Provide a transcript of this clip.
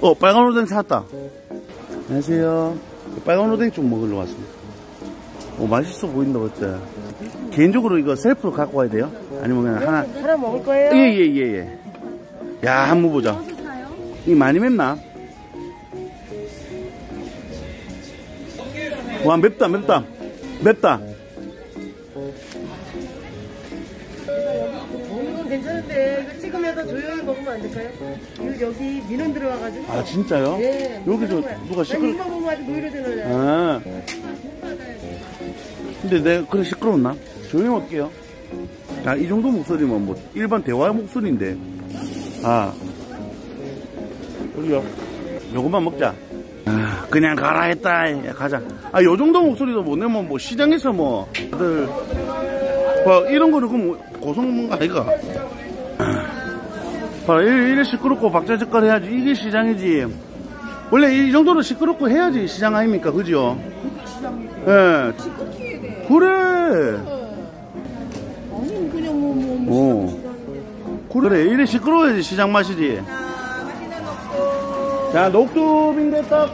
어, 빨간 오뎅 찾았다. 안녕하세요. 빨간 오뎅 좀 먹으러 왔습니다. 오, 맛있어 보인다, 어째. 개인적으로 이거 셀프로 갖고 와야 돼요? 아니면 그냥 하나? 하나 먹을 거예요? 예, 예, 예, 예. 야, 한번 보자. 이 많이 맵나? 와, 맵다, 맵다. 맵다. 건 괜찮은데 이거 찍으면서 조용히 먹으면 안 될까요? 이- 여기 민원 들어와가지고 아, 진짜요? 예, 여기서. 누가 시끄러, 이만 보면 아주 노이로잖아요 아. 근데 내가 그래 시끄러웠나? 조용히 할게요. 자, 이 정도 목소리면 뭐 일반 대화 목소리인데. 아. 여기요. 요것만 먹자. 아, 그냥 가라 했다. 야, 가자. 아, 요 정도 목소리도 못 내면 뭐 시장에서 뭐 다들 봐, 이런 거는 그럼 고성 아이가. 봐, 이래, 이래 시끄럽고 박자젓갈 해야지. 이게 시장이지. 원래 이 정도는 시끄럽고 해야지 시장 아닙니까? 그죠? 예. 그래. 아니 그냥 뭐뭐 어. 그래, 이래 시끄러워야지 시장 맛이지. 자, 녹두 빈대떡.